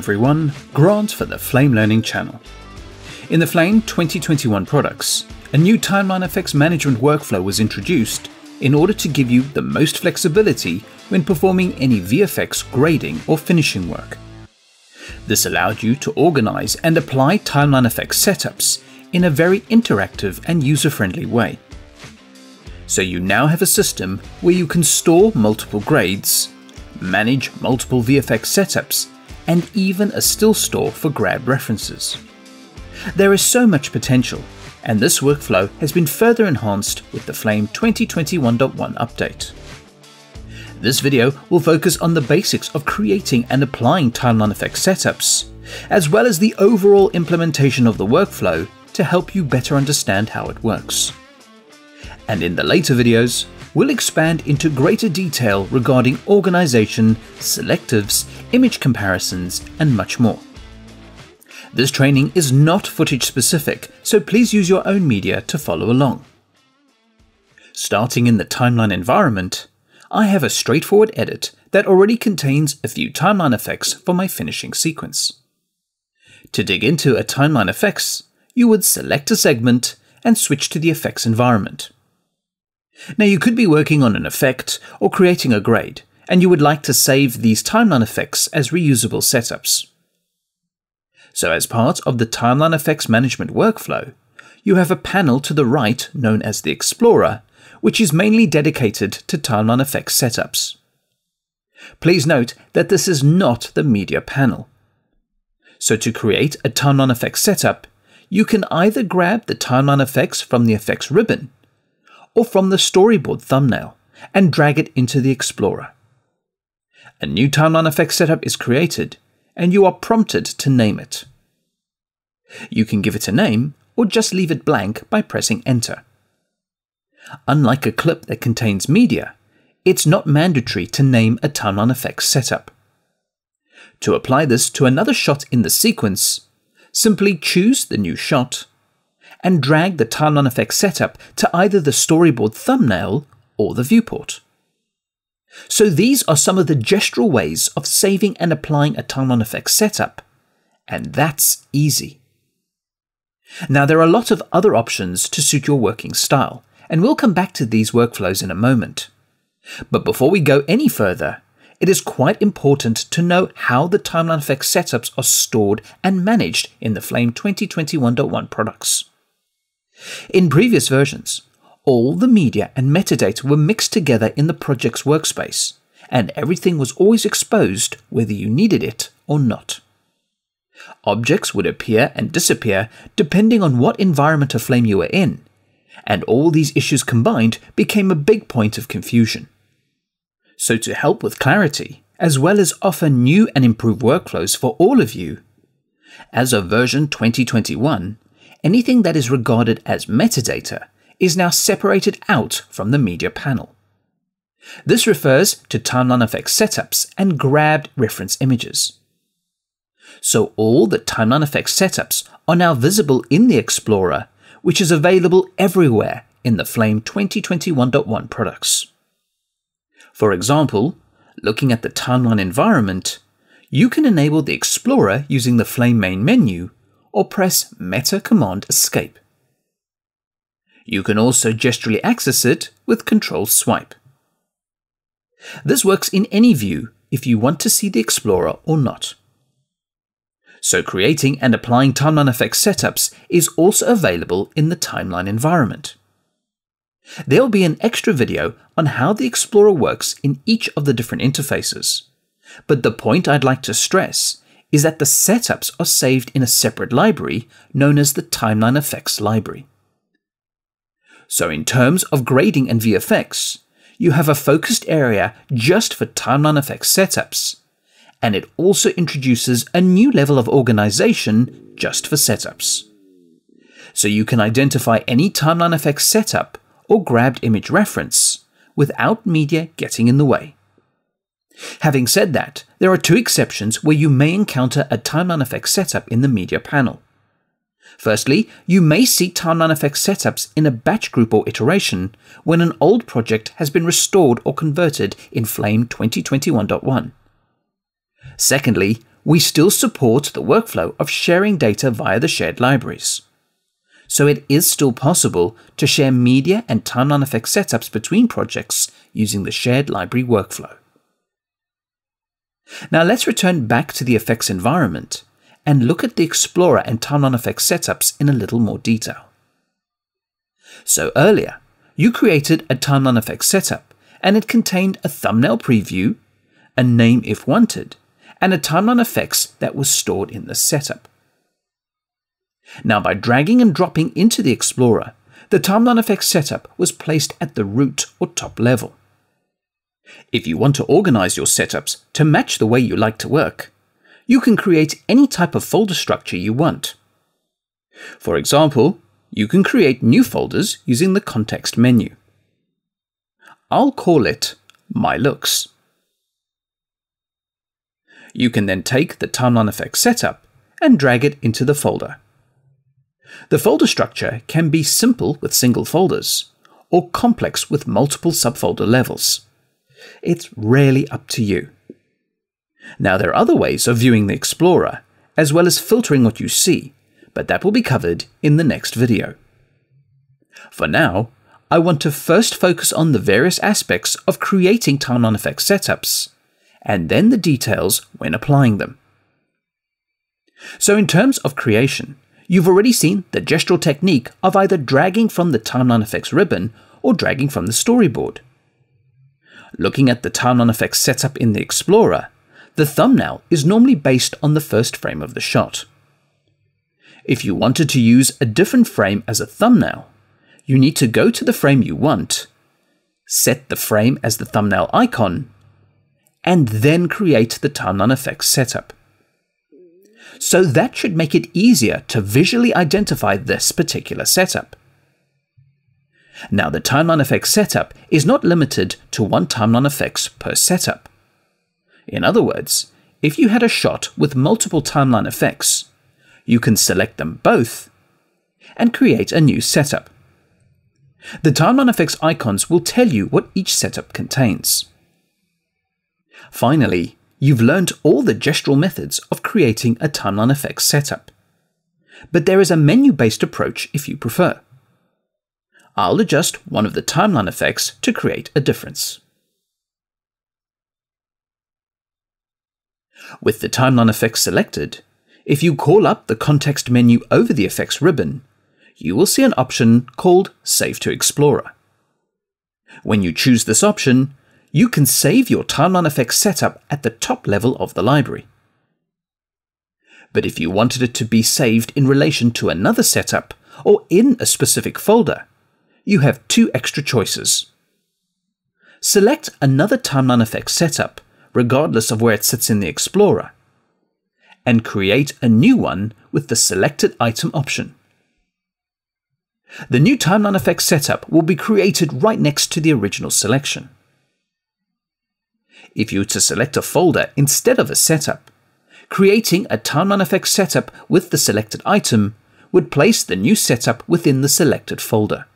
everyone, Grant for the Flame Learning channel. In the Flame 2021 products, a new timeline effects management workflow was introduced in order to give you the most flexibility when performing any VFX grading or finishing work. This allowed you to organize and apply timeline effects setups in a very interactive and user-friendly way. So you now have a system where you can store multiple grades, manage multiple VFX setups, and even a still store for grab references. There is so much potential, and this workflow has been further enhanced with the Flame 2021.1 update. This video will focus on the basics of creating and applying timeline effect setups, as well as the overall implementation of the workflow to help you better understand how it works. And in the later videos, we'll expand into greater detail regarding organization, selectives, image comparisons, and much more. This training is not footage specific, so please use your own media to follow along. Starting in the timeline environment, I have a straightforward edit that already contains a few timeline effects for my finishing sequence. To dig into a timeline effects, you would select a segment and switch to the effects environment. Now you could be working on an effect or creating a grade, and you would like to save these timeline effects as reusable setups. So as part of the timeline effects management workflow, you have a panel to the right known as the Explorer which is mainly dedicated to timeline effects setups. Please note that this is not the media panel. So to create a timeline effects setup, you can either grab the timeline effects from the effects ribbon or from the storyboard thumbnail and drag it into the Explorer. A new timeline effect setup is created and you are prompted to name it. You can give it a name or just leave it blank by pressing enter. Unlike a clip that contains media, it's not mandatory to name a timeline effects setup. To apply this to another shot in the sequence, simply choose the new shot and drag the timeline effect setup to either the storyboard thumbnail or the viewport. So these are some of the gestural ways of saving and applying a timeline effect setup, and that's easy. Now there are a lot of other options to suit your working style, and we'll come back to these workflows in a moment. But before we go any further, it is quite important to know how the timeline effects setups are stored and managed in the Flame 2021.1 products. In previous versions, all the media and metadata were mixed together in the project's workspace, and everything was always exposed whether you needed it or not. Objects would appear and disappear depending on what environment of Flame you were in, and all these issues combined became a big point of confusion. So, to help with clarity, as well as offer new and improved workflows for all of you, as of version 2021, anything that is regarded as metadata is now separated out from the media panel. This refers to timeline effects setups and grabbed reference images. So all the timeline effects setups are now visible in the Explorer which is available everywhere in the Flame 2021.1 products. For example, looking at the timeline environment, you can enable the Explorer using the Flame main menu or press Meta Command Escape. You can also gesturally access it with Control Swipe. This works in any view if you want to see the Explorer or not so creating and applying timeline effects setups is also available in the timeline environment. There will be an extra video on how the Explorer works in each of the different interfaces. But the point I'd like to stress is that the setups are saved in a separate library known as the Timeline Effects Library. So in terms of grading and VFX, you have a focused area just for timeline effects setups, and it also introduces a new level of organization just for setups. So you can identify any timeline effects setup or grabbed image reference without media getting in the way. Having said that, there are two exceptions where you may encounter a timeline effect setup in the media panel. Firstly, you may see timeline effect setups in a batch group or iteration when an old project has been restored or converted in Flame 2021.1. Secondly, we still support the workflow of sharing data via the shared libraries. So it is still possible to share media and timeline effect setups between projects using the shared library workflow. Now let's return back to the effects environment and look at the Explorer and timeline effects setups in a little more detail. So earlier, you created a timeline effects setup and it contained a thumbnail preview, a name if wanted, and a timeline effects that was stored in the setup. Now by dragging and dropping into the Explorer, the timeline effects setup was placed at the root or top level. If you want to organize your setups to match the way you like to work, you can create any type of folder structure you want. For example, you can create new folders using the context menu. I'll call it My Looks. You can then take the timeline effect setup and drag it into the folder. The folder structure can be simple with single folders, or complex with multiple subfolder levels. It's really up to you. Now there are other ways of viewing the Explorer, as well as filtering what you see, but that will be covered in the next video. For now, I want to first focus on the various aspects of creating timeline effect setups, and then the details when applying them. So in terms of creation, you've already seen the gestural technique of either dragging from the timeline effects ribbon or dragging from the storyboard. Looking at the timeline effects setup in the Explorer, the thumbnail is normally based on the first frame of the shot. If you wanted to use a different frame as a thumbnail, you need to go to the frame you want, set the frame as the thumbnail icon, and then create the timeline effects setup. So that should make it easier to visually identify this particular setup. Now the timeline effects setup is not limited to one timeline effects per setup. In other words, if you had a shot with multiple timeline effects, you can select them both and create a new setup. The timeline effects icons will tell you what each setup contains. Finally, you've learned all the gestural methods of creating a timeline effects setup. But there is a menu-based approach if you prefer. I'll adjust one of the timeline effects to create a difference. With the timeline effects selected, if you call up the context menu over the effects ribbon, you will see an option called Save to Explorer. When you choose this option, you can save your timeline effects setup at the top level of the library. But if you wanted it to be saved in relation to another setup or in a specific folder, you have two extra choices. Select another timeline effects setup, regardless of where it sits in the Explorer, and create a new one with the selected item option. The new timeline effects setup will be created right next to the original selection. If you were to select a folder instead of a setup, creating a timeline effects setup with the selected item would place the new setup within the selected folder.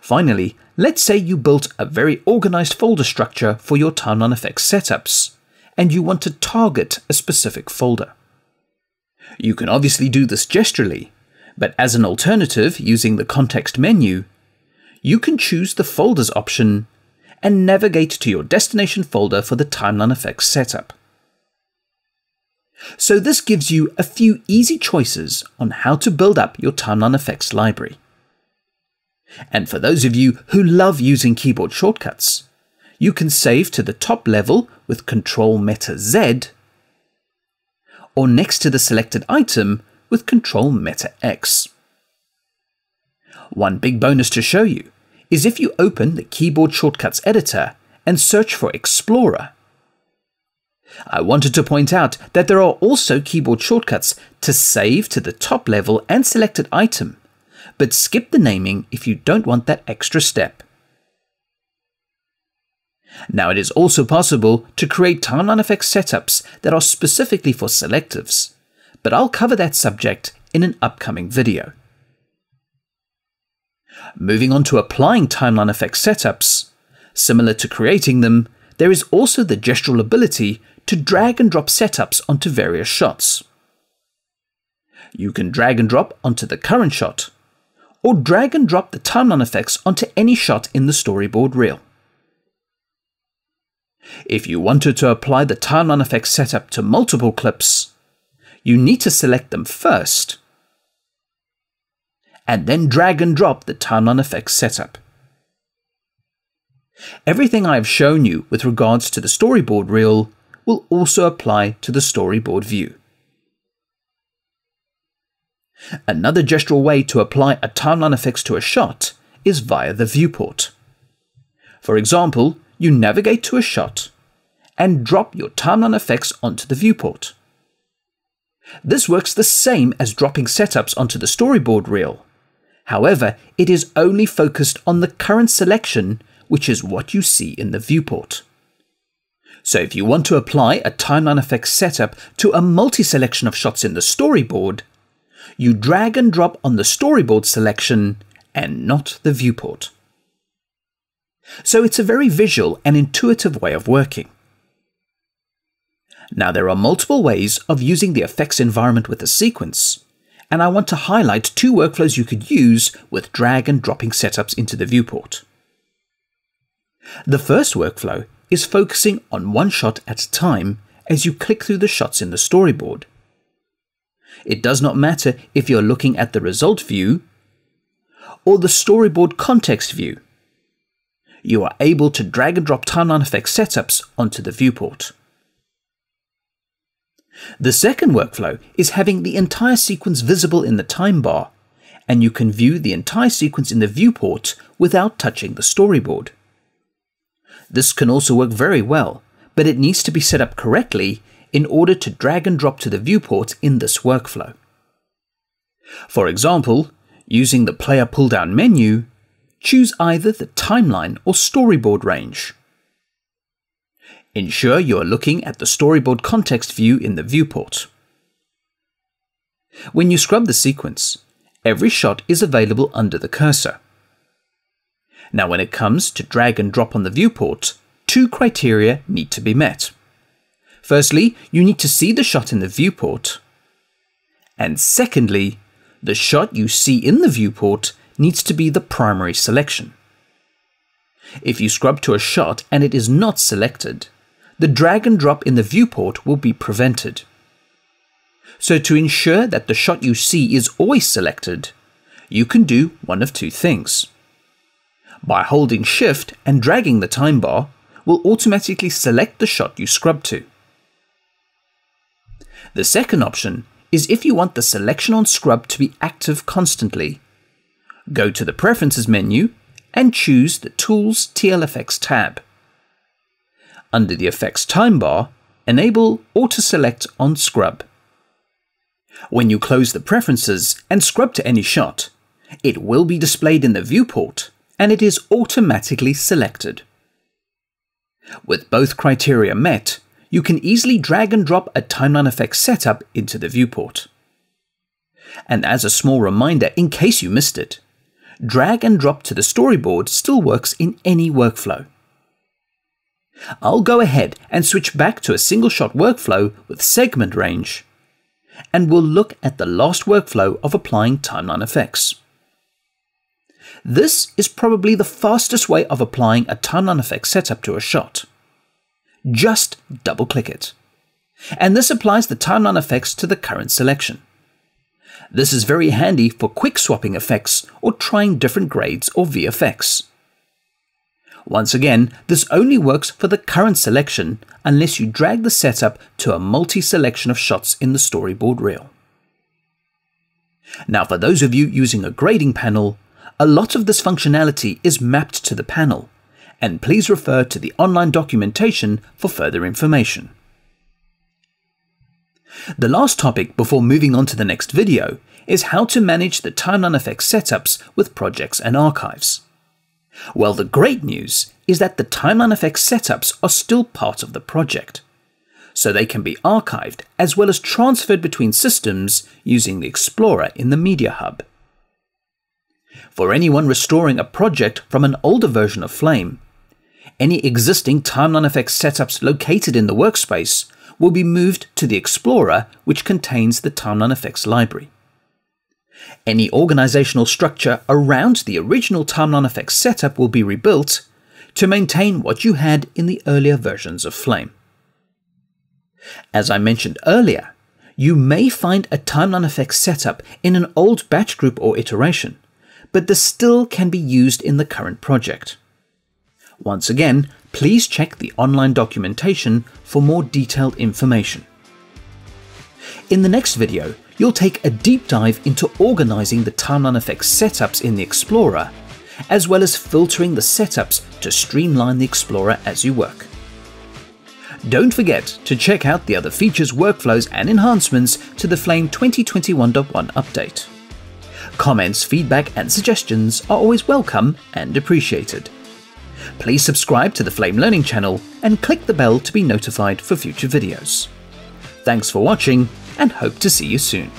Finally, let's say you built a very organized folder structure for your timeline effects setups, and you want to target a specific folder. You can obviously do this gesturally, but as an alternative using the context menu, you can choose the folders option and navigate to your destination folder for the timeline effects setup. So this gives you a few easy choices on how to build up your timeline effects library. And for those of you who love using keyboard shortcuts, you can save to the top level with Ctrl Meta Z, or next to the selected item with Ctrl Meta X. One big bonus to show you is if you open the Keyboard Shortcuts editor and search for Explorer. I wanted to point out that there are also keyboard shortcuts to save to the top level and selected item, but skip the naming if you don't want that extra step. Now it is also possible to create timeline effects setups that are specifically for selectives, but I'll cover that subject in an upcoming video. Moving on to applying timeline effects setups, similar to creating them, there is also the gestural ability to drag and drop setups onto various shots. You can drag and drop onto the current shot, or drag and drop the timeline effects onto any shot in the storyboard reel. If you wanted to apply the timeline effects setup to multiple clips, you need to select them first, and then drag and drop the timeline effects setup. Everything I have shown you with regards to the storyboard reel will also apply to the storyboard view. Another gestural way to apply a timeline effects to a shot is via the viewport. For example, you navigate to a shot and drop your timeline effects onto the viewport. This works the same as dropping setups onto the storyboard reel. However, it is only focused on the current selection, which is what you see in the viewport. So if you want to apply a timeline effects setup to a multi-selection of shots in the storyboard, you drag and drop on the storyboard selection and not the viewport. So it's a very visual and intuitive way of working. Now there are multiple ways of using the effects environment with a sequence, and I want to highlight two workflows you could use with drag and dropping setups into the viewport. The first workflow is focusing on one shot at a time as you click through the shots in the storyboard. It does not matter if you're looking at the result view or the storyboard context view. You are able to drag and drop timeline effect setups onto the viewport. The second workflow is having the entire sequence visible in the time bar, and you can view the entire sequence in the viewport without touching the storyboard. This can also work very well, but it needs to be set up correctly in order to drag and drop to the viewport in this workflow. For example, using the player pull-down menu, choose either the timeline or storyboard range. Ensure you are looking at the storyboard context view in the viewport. When you scrub the sequence, every shot is available under the cursor. Now when it comes to drag and drop on the viewport, two criteria need to be met. Firstly, you need to see the shot in the viewport. And secondly, the shot you see in the viewport needs to be the primary selection. If you scrub to a shot and it is not selected, the drag and drop in the viewport will be prevented. So to ensure that the shot you see is always selected, you can do one of two things. By holding shift and dragging the time bar, will automatically select the shot you scrub to. The second option is if you want the selection on scrub to be active constantly. Go to the Preferences menu and choose the Tools TLFX tab. Under the Effects time bar, enable Auto Select on Scrub. When you close the preferences and scrub to any shot, it will be displayed in the viewport and it is automatically selected. With both criteria met, you can easily drag and drop a timeline effect setup into the viewport. And as a small reminder, in case you missed it, drag and drop to the storyboard still works in any workflow. I'll go ahead and switch back to a single shot workflow with segment range, and we'll look at the last workflow of applying timeline effects. This is probably the fastest way of applying a timeline effect setup to a shot just double click it. And this applies the timeline effects to the current selection. This is very handy for quick swapping effects or trying different grades or VFX. Once again, this only works for the current selection unless you drag the setup to a multi-selection of shots in the storyboard reel. Now for those of you using a grading panel, a lot of this functionality is mapped to the panel, and please refer to the online documentation for further information. The last topic before moving on to the next video is how to manage the timeline effects setups with projects and archives. Well, the great news is that the timeline effects setups are still part of the project, so they can be archived as well as transferred between systems using the Explorer in the Media Hub. For anyone restoring a project from an older version of Flame, any existing timeline effects setups located in the workspace will be moved to the Explorer, which contains the Timeline Effects library. Any organizational structure around the original Timeline Effects setup will be rebuilt to maintain what you had in the earlier versions of Flame. As I mentioned earlier, you may find a Timeline Effects setup in an old batch group or iteration, but this still can be used in the current project. Once again, please check the online documentation for more detailed information. In the next video, you'll take a deep dive into organizing the timeline effects setups in the Explorer, as well as filtering the setups to streamline the Explorer as you work. Don't forget to check out the other features, workflows, and enhancements to the Flame 2021.1 update. Comments, feedback, and suggestions are always welcome and appreciated. Please subscribe to the Flame Learning channel and click the bell to be notified for future videos. Thanks for watching and hope to see you soon.